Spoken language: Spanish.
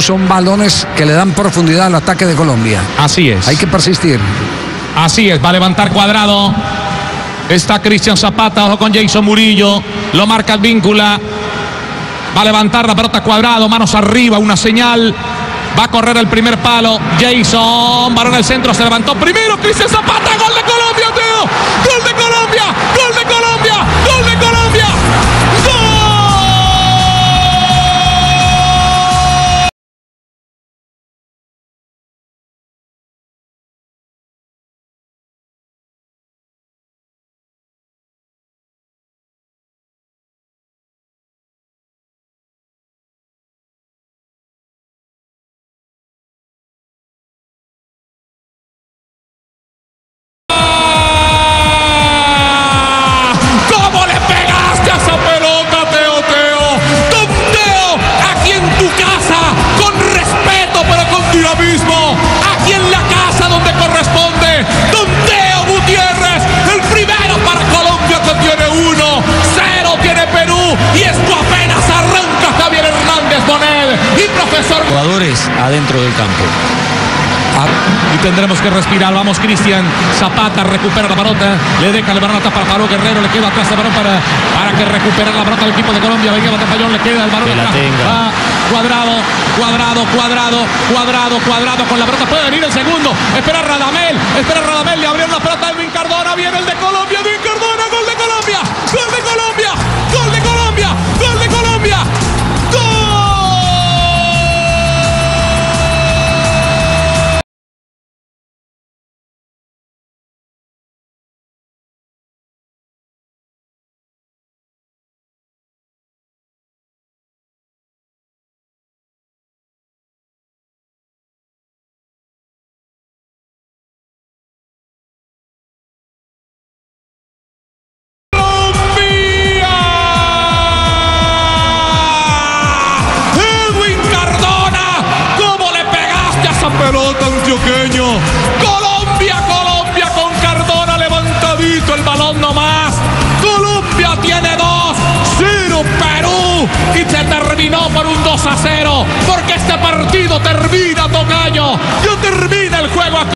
son balones que le dan profundidad al ataque de Colombia. Así es. Hay que persistir. Así es, va a levantar cuadrado. Está Cristian Zapata, ojo con Jason Murillo. Lo marca el víncula. Va a levantar la pelota cuadrado, manos arriba, una señal. Va a correr el primer palo. Jason, varón al centro, se levantó primero. Cristian Zapata, gol de Colombia, Jugadores adentro del campo. Y tendremos que respirar. Vamos, Cristian. Zapata recupera la pelota. Le deja el balón para Paro Guerrero. Le queda atrás el balón para, para que recupere la pelota el equipo de Colombia. Venga, Batallón. Le queda el balón. Que la tenga. Va cuadrado, cuadrado, cuadrado, cuadrado, cuadrado. Con la pelota puede venir el segundo. Espera Radamel. Espera Radamel. Le abrió la pelota a Edwin Cardona. Viene el de Colombia. Edwin Y se terminó por un 2 a 0 porque este partido termina, Tocayo. Ya termina el juego aquí.